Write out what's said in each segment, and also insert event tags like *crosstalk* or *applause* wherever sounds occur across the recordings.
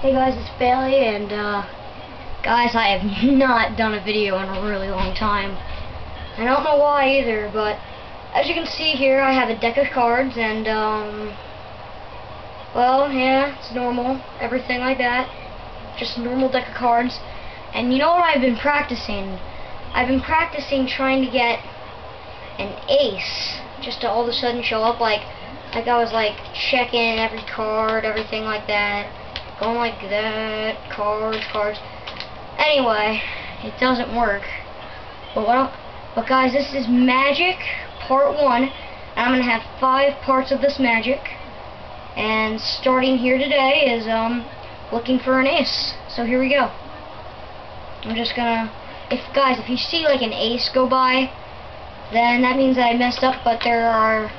Hey guys, it's Bailey, and uh, guys, I have *laughs* not done a video in a really long time. I don't know why either, but as you can see here, I have a deck of cards, and um, well, yeah, it's normal, everything like that, just a normal deck of cards. And you know what I've been practicing? I've been practicing trying to get an ace, just to all of a sudden show up like, like I was like checking every card, everything like that going like that, cards, cards. Anyway, it doesn't work. But what? But guys, this is magic part one, I'm gonna have five parts of this magic. And starting here today is um looking for an ace. So here we go. I'm just gonna, if guys, if you see like an ace go by, then that means that I messed up. But there are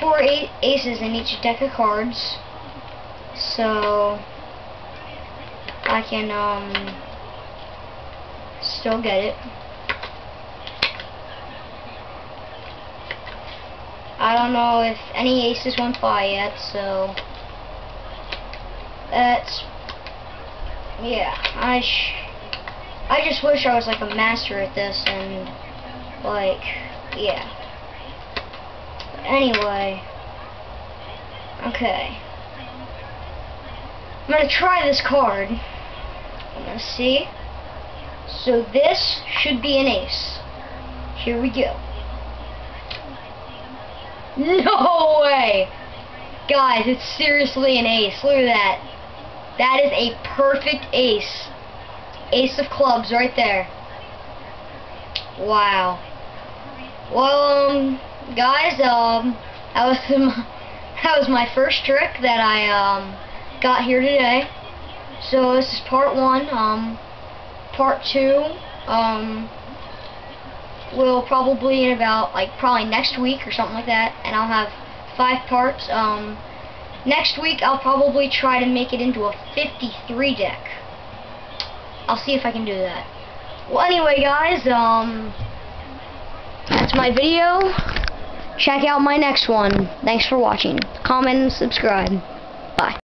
four aces in each deck of cards so I can um still get it. I don't know if any aces went by yet, so that's yeah. I I just wish I was like a master at this and like yeah. But anyway, okay. I'm going to try this card. I'm going to see. So this should be an ace. Here we go. No way! Guys, it's seriously an ace. Look at that. That is a perfect ace. Ace of clubs right there. Wow. Well, um, guys, um, that was my, *laughs* that was my first trick that I, um, got here today. So this is part one. Um, part two um, will probably in about like probably next week or something like that, and I'll have five parts. Um, next week I'll probably try to make it into a 53 deck. I'll see if I can do that. Well, anyway, guys, um, that's my video. Check out my next one. Thanks for watching. Comment and subscribe. Bye.